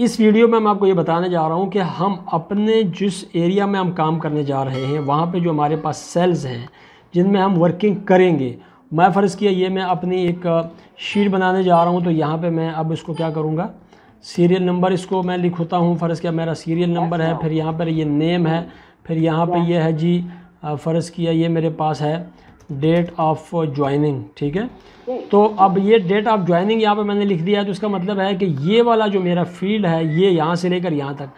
इस वीडियो में मैं आपको ये बताने जा रहा हूँ कि हम अपने जिस एरिया में हम काम करने जा रहे हैं वहाँ पे जो हमारे पास सेल्स हैं जिनमें हम वर्किंग करेंगे। मैं फ़र्ज़ किया ये मैं अपनी एक शीट बनाने जा रहा हूँ तो यहाँ पे मैं अब इसको क्या करूँगा? सीरियल नंबर इसको मैं लिखता हूँ फ़र्ज़ किया मेरा सीरियल नंबर है फिर यहाँ पर ये नेम है फिर यहाँ पर यह है जी फ़र्ज़ किया ये मेरे पास है। डेट ऑफ़ ज्वाइनिंग ठीक है? तो अब ये डेट ऑफ़ ज्वाइनिंग यहाँ पे मैंने लिख दिया है तो इसका मतलब है कि ये वाला जो मेरा फ़ील्ड है ये यहाँ से लेकर यहाँ तक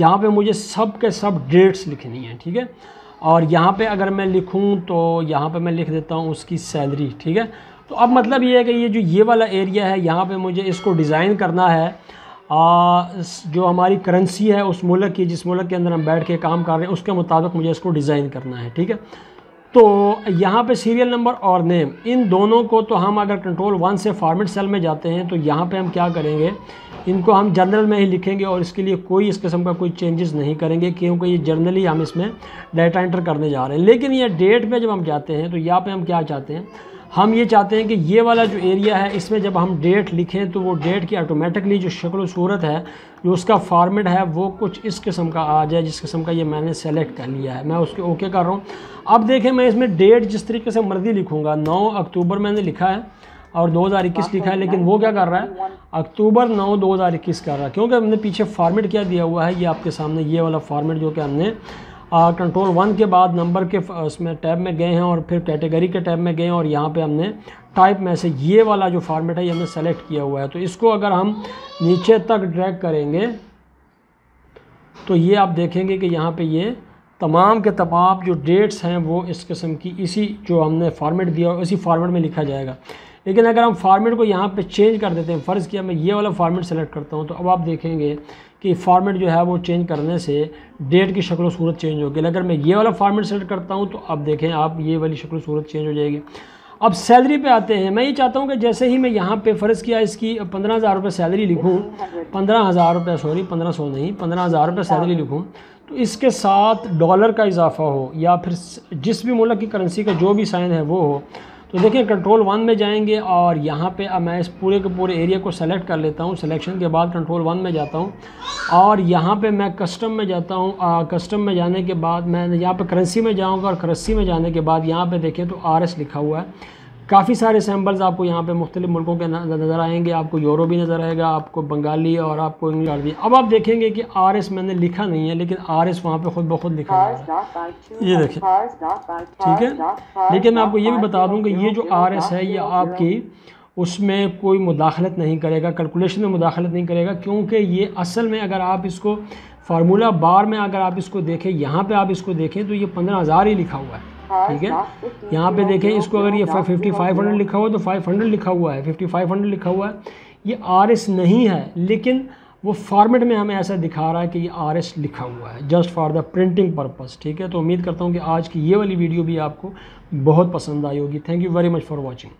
यहाँ पे मुझे सब के सब डेट्स लिखनी है ठीक है? और यहाँ पे अगर मैं लिखूँ तो यहाँ पे मैं लिख देता हूँ उसकी सैलरी ठीक है? तो अब मतलब ये है कि ये जो ये वाला एरिया है यहाँ पे मुझे इसको डिज़ाइन करना है आ, जो हमारी करेंसी है उस मुल्क की जिस मुल्क के अंदर हम बैठ के काम कर रहे हैं उसके मुताबिक मुझे इसको डिज़ाइन करना है ठीक है? तो यहाँ पे सीरियल नंबर और नेम इन दोनों को तो हम अगर कंट्रोल वन से फॉर्मेट सेल में जाते हैं तो यहाँ पे हम क्या करेंगे? इनको हम जनरल में ही लिखेंगे और इसके लिए कोई इस किस्म का कोई चेंजेस नहीं करेंगे, क्योंकि ये जनरली हम इसमें डाटा एंटर करने जा रहे हैं। लेकिन ये डेट में जब हम जाते हैं तो यहाँ पर हम क्या चाहते हैं? हम ये चाहते हैं कि ये वाला जो एरिया है, इसमें जब हम डेट लिखें तो वो डेट की ऑटोमेटिकली जो शक्ल सूरत है, जो उसका फॉर्मेट है, वो कुछ इस किस्म का आ जाए, जिस किस्म का ये मैंने सेलेक्ट कर लिया है। मैं उसके ओके कर रहा हूँ। अब देखें, मैं इसमें डेट जिस तरीके से मर्ज़ी लिखूँगा। नौ अक्टूबर मैंने लिखा है और 2021 लिखा है, लेकिन वो क्या कर रहा है? अक्टूबर नौ 2021 कर रहा है। क्योंकि हमने पीछे फॉर्मेट क्या दिया हुआ है, ये आपके सामने ये वाला फॉर्मेट जो कि हमने कंट्रोल वन के बाद नंबर के उसमें टैब में गए हैं और फिर कैटेगरी के टैब में गए हैं और यहाँ पे हमने टाइप में से ये वाला जो फॉर्मेट है, ये हमने सेलेक्ट किया हुआ है। तो इसको अगर हम नीचे तक ड्रैग करेंगे तो ये आप देखेंगे कि यहाँ पे ये तमाम के तमाम जो डेट्स हैं, वो इस किस्म की, इसी जो हमने फॉर्मेट दिया, इसी फॉर्मेट में लिखा जाएगा। लेकिन अगर हम फॉर्मेट को यहाँ पे चेंज कर देते हैं, फ़र्ज़ किया मैं ये वाला फॉर्मेट सेलेक्ट करता हूँ तो अब आप देखेंगे कि फॉर्मेट जो है वो चेंज करने से डेट की शक्ल सूरत चेंज होगी। अगर मैं ये वाला फॉर्मेट सेलेक्ट करता हूँ तो अब देखें आप ये वाली शक्ल सूरत चेंज हो जाएगी। अब सैलरी पे आते हैं। मैं ये चाहता हूँ कि जैसे ही मैं यहाँ पे फ़र्ज़ किया इसकी पंद्रह हज़ार रुपये सैलरी लिखूँ। पंद्रह हज़ार रुपये सॉरी पंद्रह सौ नहीं, पंद्रह हज़ार रुपये सैलरी लिखूँ। तो इसके साथ डॉलर का इजाफा हो या फिर जिस भी मुल्क की करेंसी का जो भी साइन है वो हो तो देखिए कंट्रोल वन में जाएँगे और यहाँ पे अब मैं इस पूरे के पूरे एरिया को सेलेक्ट कर लेता हूँ। सिलेक्शन के बाद कंट्रोल वन में जाता हूँ। और यहाँ पे मैं कस्टम में जाता हूँ। कस्टम में जाने के बाद मैं यहाँ पे करेंसी में जाऊँगा और करेंसी में जाने के बाद यहाँ पे देखें तो आरएस लिखा हुआ है। काफ़ी सारे सैम्पल्स आपको यहाँ पे मुख्तलिफ़ मुल्कों के नज़र आएँगे, आपको यूरो भी नज़र आएगा, आपको बंगाली और आपको इंग्लिश अरबी। अब आप देखेंगे कि आर एस मैंने लिखा नहीं है, लेकिन आर एस वहाँ पर खुद ब खुद लिखा है। ये देखें ठीक है? लेकिन मैं आपको ये भी बता दूँ कि ये जो आर एस है, ये आपकी उसमें कोई मुदाखलत नहीं करेगा कैलकुलेशन में मुदाखलत नहीं करेगा, क्योंकि ये असल में अगर आप इसको फार्मूला बार में अगर आप इसको देखें, यहाँ पे आप इसको देखें तो ये पंद्रह हज़ार ही लिखा हुआ है। ठीक है? यहाँ पे देखें इसको अगर ये फिफ्टी फाइव हंड्रेड लिखा हुआ है तो फाइव हंड्रेड लिखा हुआ है फिफ्टी फाइव हंड्रेड लिखा हुआ है। ये आर एस नहीं है लेकिन वो फॉर्मेट में हमें ऐसा दिखा रहा है कि ये आर एस लिखा हुआ है just for the printing purpose ठीक है? तो उम्मीद करता हूँ कि आज की ये वाली वीडियो भी आपको बहुत पसंद आई होगी। Thank you very much for watching